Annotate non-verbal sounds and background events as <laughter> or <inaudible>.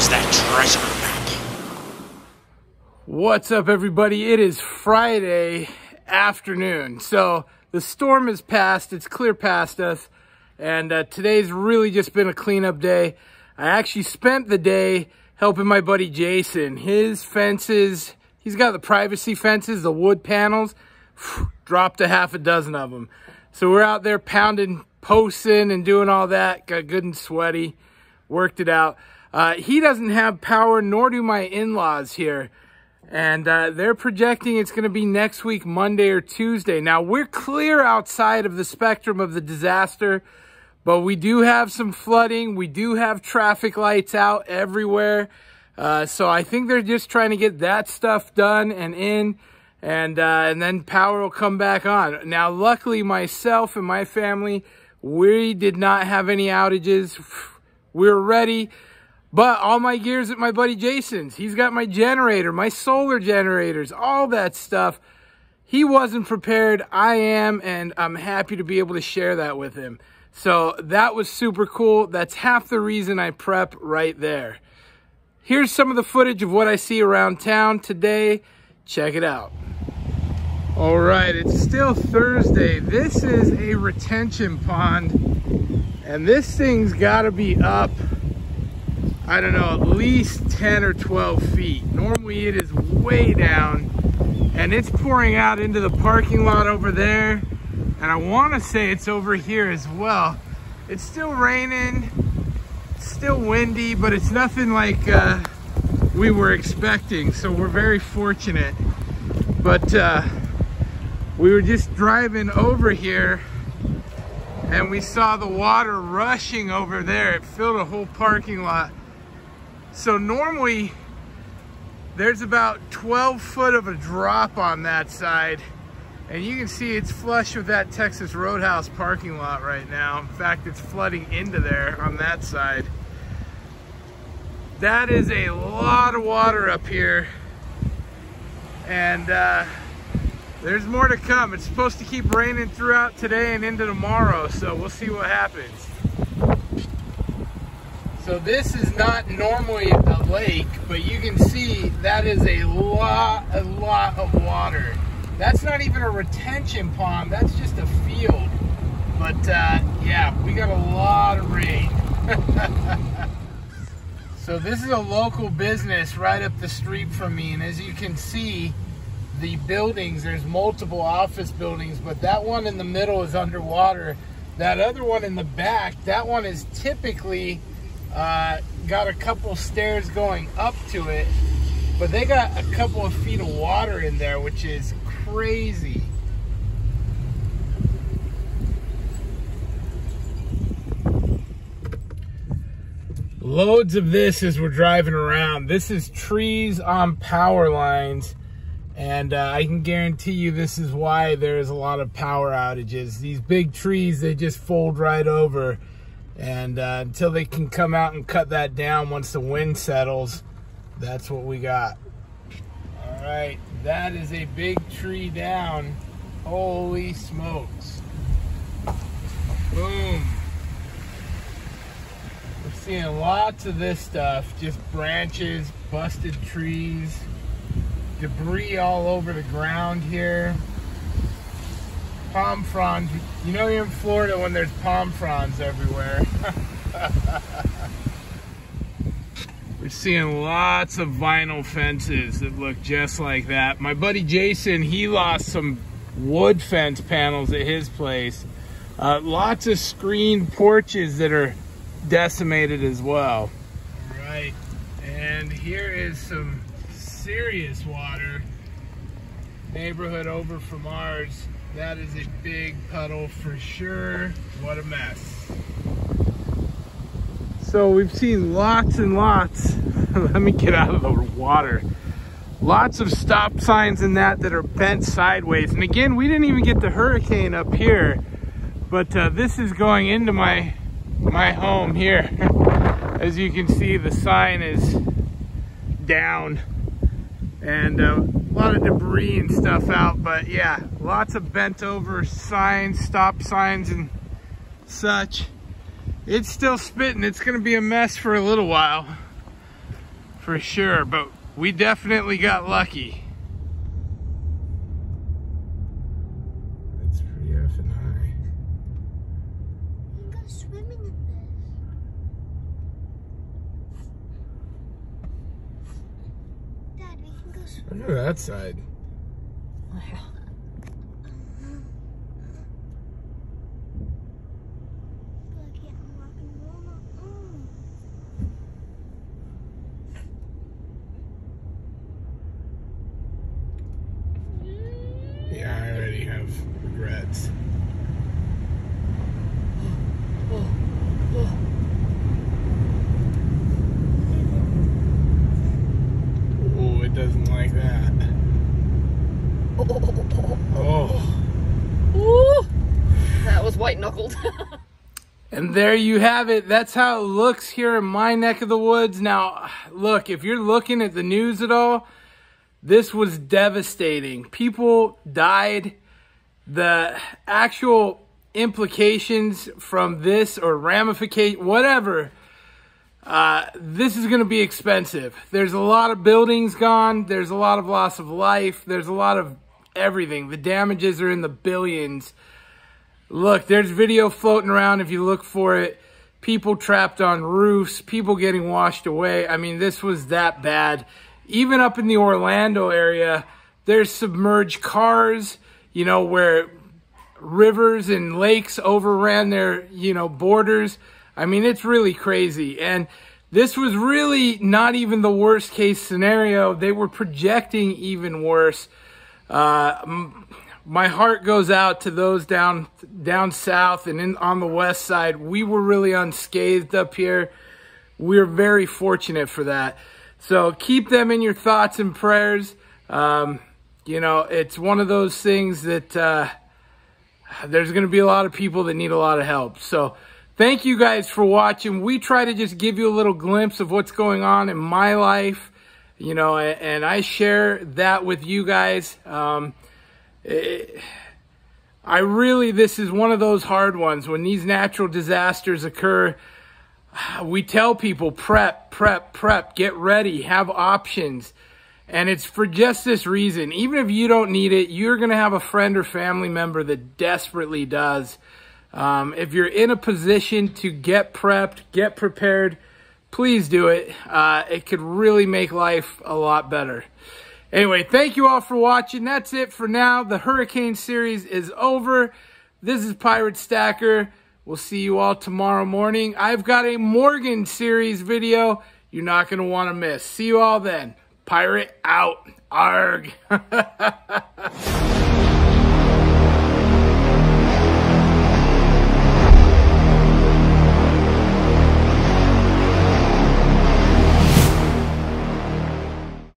Where's that treasure map? What's up, everybody? It is Friday afternoon. So the storm has passed, it's clear past us, and uh, today's really just been a cleanup day. I actually spent the day helping my buddy Jason. His fences, he's got the privacy fences, the wood panels, dropped a half a dozen of them. So we're out there pounding posts in and doing all that, got good and sweaty, worked it out. Uh, he doesn't have power, nor do my in-laws here. And uh, they're projecting it's going to be next week, Monday or Tuesday. Now, we're clear outside of the spectrum of the disaster, but we do have some flooding. We do have traffic lights out everywhere. Uh, so I think they're just trying to get that stuff done and in, and, uh, and then power will come back on. Now, luckily, myself and my family, we did not have any outages. We are ready. But all my gear's at my buddy Jason's. He's got my generator, my solar generators, all that stuff. He wasn't prepared. I am, and I'm happy to be able to share that with him. So that was super cool. That's half the reason I prep right there. Here's some of the footage of what I see around town today. Check it out. All right, it's still Thursday. This is a retention pond, and this thing's gotta be up I don't know, at least 10 or 12 feet. Normally it is way down and it's pouring out into the parking lot over there. And I wanna say it's over here as well. It's still raining, still windy, but it's nothing like uh, we were expecting. So we're very fortunate. But uh, we were just driving over here and we saw the water rushing over there. It filled a whole parking lot. So normally there's about 12 foot of a drop on that side. And you can see it's flush with that Texas Roadhouse parking lot right now. In fact, it's flooding into there on that side. That is a lot of water up here. And uh, there's more to come. It's supposed to keep raining throughout today and into tomorrow. So we'll see what happens. So this is not normally a lake, but you can see that is a lot, a lot of water. That's not even a retention pond, that's just a field. But uh, yeah, we got a lot of rain. <laughs> so this is a local business right up the street from me, and as you can see, the buildings, there's multiple office buildings, but that one in the middle is underwater. That other one in the back, that one is typically uh, got a couple stairs going up to it, but they got a couple of feet of water in there, which is crazy. Loads of this as we're driving around. This is trees on power lines. And uh, I can guarantee you this is why there's a lot of power outages. These big trees, they just fold right over and uh, until they can come out and cut that down once the wind settles, that's what we got. All right, that is a big tree down. Holy smokes. Boom. We're seeing lots of this stuff, just branches, busted trees, debris all over the ground here palm fronds. You know you're in Florida when there's palm fronds everywhere. <laughs> We're seeing lots of vinyl fences that look just like that. My buddy Jason, he lost some wood fence panels at his place. Uh, lots of screened porches that are decimated as well. Right, and here is some serious water. Neighborhood over from ours. That is a big puddle for sure. What a mess. So we've seen lots and lots. <laughs> Let me get out of the water. Lots of stop signs in that that are bent sideways. And again, we didn't even get the hurricane up here, but uh, this is going into my my home here. <laughs> As you can see, the sign is down and uh, a lot of debris and stuff out but yeah lots of bent over signs stop signs and such It's still spitting. It's going to be a mess for a little while. For sure. But we definitely got lucky. It's pretty effing high. You can go swimming in this. Swimming. Look at that side. Yeah, I already have regrets. Oh, it doesn't like that. Oh. Ooh, that was white knuckled. <laughs> And there you have it. That's how it looks here in my neck of the woods. Now, look, if you're looking at the news at all, this was devastating. People died. The actual implications from this or ramification, whatever, uh, this is going to be expensive. There's a lot of buildings gone. There's a lot of loss of life. There's a lot of everything. The damages are in the billions. Look, there's video floating around if you look for it. People trapped on roofs, people getting washed away. I mean, this was that bad. Even up in the Orlando area, there's submerged cars, you know, where rivers and lakes overran their, you know, borders. I mean, it's really crazy. And this was really not even the worst case scenario. They were projecting even worse. Uh, my heart goes out to those down down south and in on the west side. We were really unscathed up here. We're very fortunate for that. So keep them in your thoughts and prayers. Um, you know, it's one of those things that uh, there's going to be a lot of people that need a lot of help. So thank you guys for watching. We try to just give you a little glimpse of what's going on in my life, you know, and, I share that with you guys. Um, I really, this is one of those hard ones. When these natural disasters occur, we tell people prep, prep, prep, get ready, have options. And it's for just this reason. Even if you don't need it, you're going to have a friend or family member that desperately does. Um, if you're in a position to get prepped, get prepared, please do it. Uh, it could really make life a lot better. Anyway, thank you all for watching. That's it for now. The Hurricane series is over. This is Pirate Stacker. We'll see you all tomorrow morning. I've got a Morgan series video you're not going to want to miss. See you all then. Pirate out. Arg. <laughs>